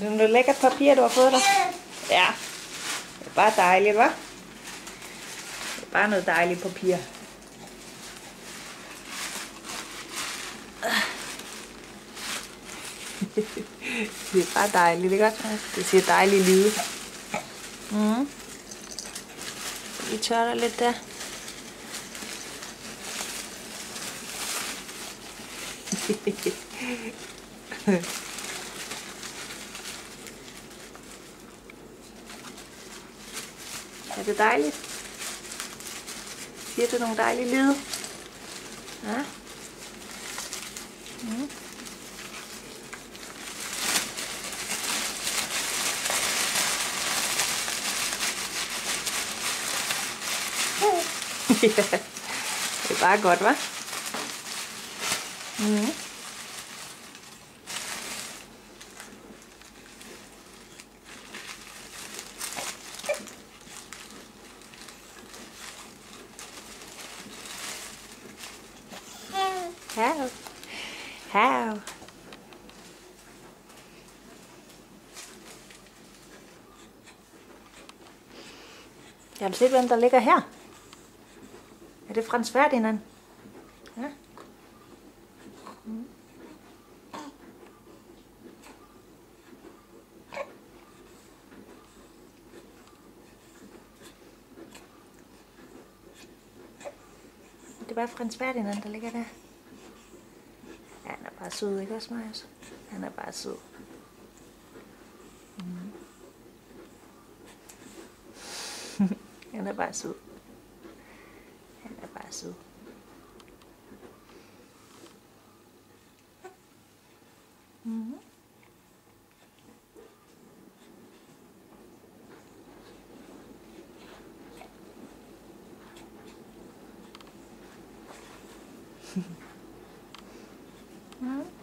Er det noget lækkert papir, du har fået der? Ja. Det er bare dejligt, hva'? Det er bare noget dejligt papir. det er bare dejligt, ikke også? Det siger dejligt lyde. Mm. Vi tørrer lidt der. Hehehe er det dejligt? Siger du nogle dejlige lyde? Ja? Mm. ja, det er bare godt, hva'? Mm. How? How? Jeg har set, hvem der ligger her. Er det Frans Ferdinand? Ja. Mm. Det var Frans Ferdinand, der ligger der. Ja, han er bare sød, ikke også, Marius? Han er bare sød. Mm. han er bare sød. Han er bare sød. Mm-hmm. 嗯。